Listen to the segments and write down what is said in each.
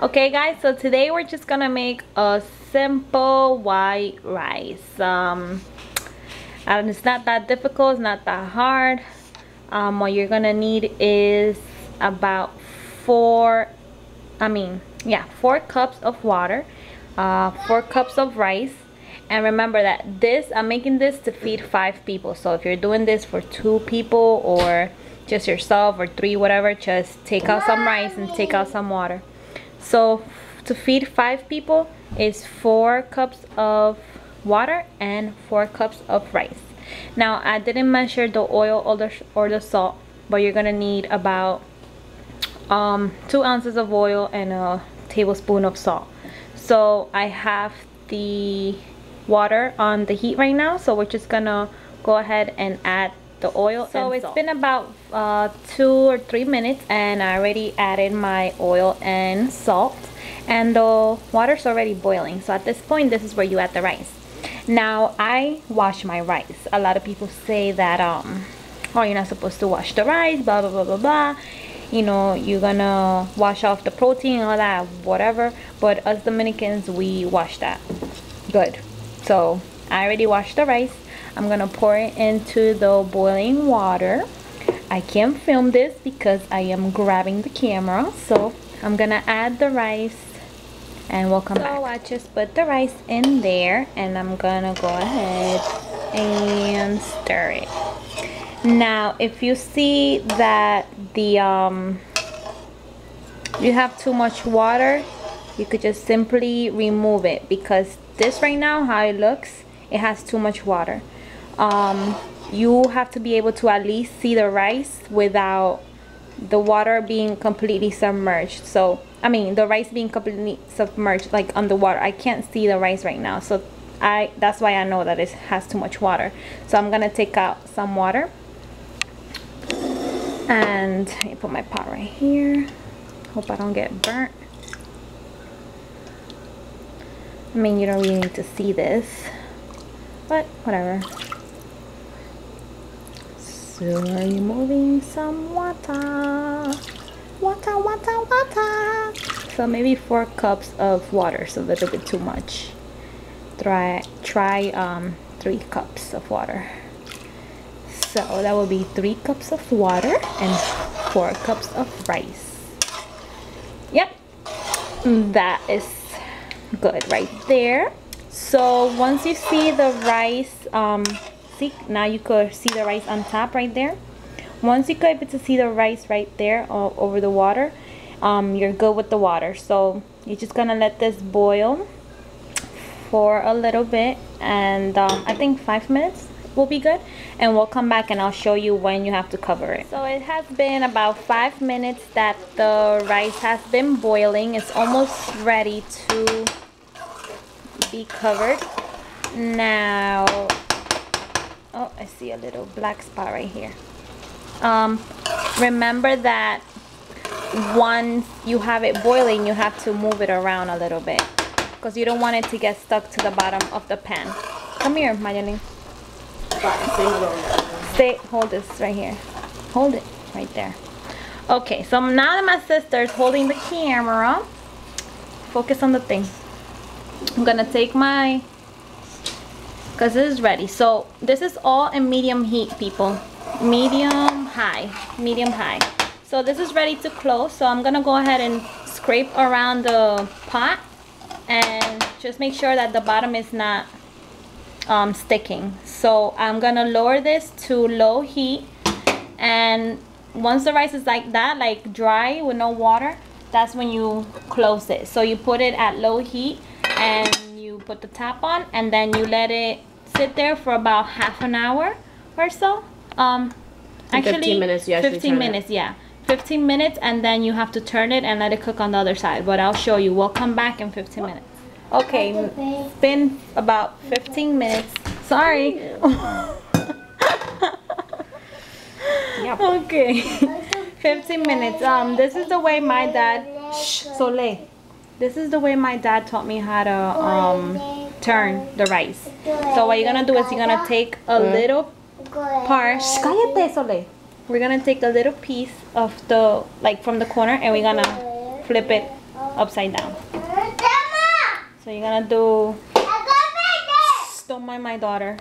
okay guys so today we're just gonna make a simple white rice. Um and it's not that difficult it's not that hard. Um what you're gonna need is about four i mean yeah four cups of water uh four cups of rice. And remember that this i'm making this to feed five people. So if you're doing this for two people or just yourself or three whatever just take out some rice and take out some water so to feed five people is four cups of water and four cups of rice. Now I didn't measure the oil or the, or the salt, but you're gonna need about um, two ounces of oil and a tablespoon of salt. So I have the water on the heat right now, so we're just gonna go ahead and add the oil so it's salt. been about uh, two or three minutes and I already added my oil and salt and the water's already boiling. So at this point this is where you add the rice. Now I wash my rice. A lot of people say that um oh you're not supposed to wash the rice blah blah blah blah blah. You know you're gonna wash off the protein all that whatever. But us Dominicans we wash that. Good. So I already washed the rice I'm gonna pour it into the boiling water I can't film this because I am grabbing the camera so I'm gonna add the rice and we'll come so back. So I just put the rice in there and I'm gonna go ahead and stir it. Now if you see that the um you have too much water you could just simply remove it because this right now how it looks it has too much water um, you have to be able to at least see the rice without the water being completely submerged. So I mean the rice being completely submerged like underwater. I can't see the rice right now. So I that's why I know that it has too much water. So I'm gonna take out some water. And I put my pot right here. Hope I don't get burnt. I mean you don't really need to see this but whatever so removing some water? Water water water. So maybe four cups of water so a little bit too much. Try try um three cups of water. So that will be three cups of water and four cups of rice. Yep. That is good right there. So once you see the rice um now you could see the rice on top right there. Once you could able to see the rice right there uh, over the water um, you're good with the water. So you're just gonna let this boil for a little bit and um, I think five minutes will be good and we'll come back and I'll show you when you have to cover it. So it has been about five minutes that the rice has been boiling. It's almost ready to be covered. Now oh I see a little black spot right here. Um, remember that once you have it boiling you have to move it around a little bit because you don't want it to get stuck to the bottom of the pan. Come here Madeline. Stay hold this right here. Hold it right there. Okay so now that my sister is holding the camera focus on the thing. I'm gonna take my because it is ready. So this is all in medium heat people. Medium high. Medium high. So this is ready to close. So I'm gonna go ahead and scrape around the pot and just make sure that the bottom is not um, sticking. So I'm gonna lower this to low heat. And once the rice is like that like dry with no water that's when you close it. So you put it at low heat and you put the top on and then you let it sit there for about half an hour or so. Um, actually, 15 minutes. You 15 minutes, it. yeah. 15 minutes and then you have to turn it and let it cook on the other side. But I'll show you. We'll come back in 15 minutes. Okay, it's been about 15 minutes. Sorry. yep. Okay. 15 minutes. Um, this is the way my dad. Shh, Soleil. This is the way my dad taught me how to um, turn the rice. So what you're gonna do is you're gonna take a little part. We're gonna take a little piece of the like from the corner and we're gonna flip it upside down. So you're gonna do, don't mind my daughter.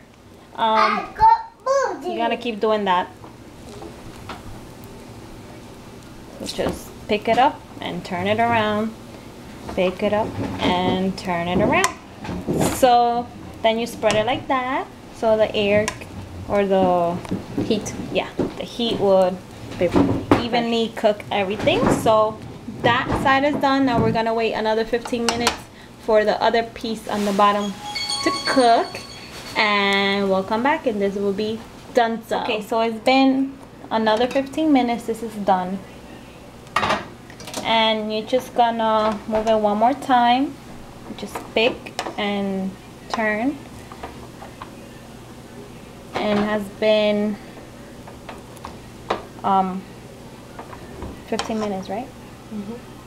Um, you gotta keep doing that. So just pick it up and turn it around. Pick it up and turn it around. So then you spread it like that. So the air or the heat, yeah, the heat would evenly cook everything. So that side is done. Now we're gonna wait another 15 minutes for the other piece on the bottom to cook. And we'll come back and this will be done so. Okay, so it's been another 15 minutes. This is done. And you're just gonna move it one more time. Just pick and turn. And has been um 15 minutes, right? Mm -hmm.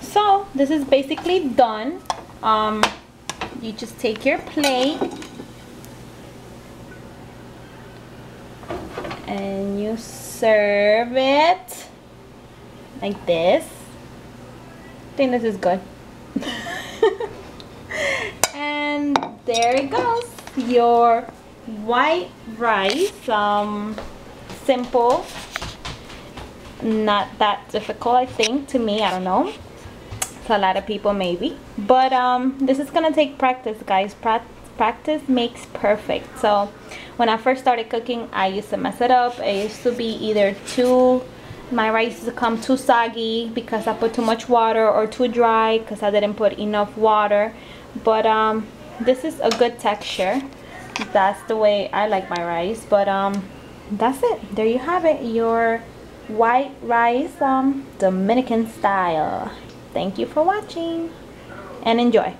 So this is basically done. Um, you just take your plate and you serve it like this. I think this is good. and there it goes. Your white rice. Um, simple. Not that difficult, I think, to me. I don't know. To a lot of people, maybe. But um, this is to take practice, guys. Pra practice makes perfect. So when I first started cooking, I used to mess it up. It used to be either too, my rice used to come too soggy because I put too much water or too dry because I didn't put enough water. But um, this is a good texture. That's the way I like my rice. But um, that's it. There you have it. Your white rice um, Dominican style. Thank you for watching and enjoy.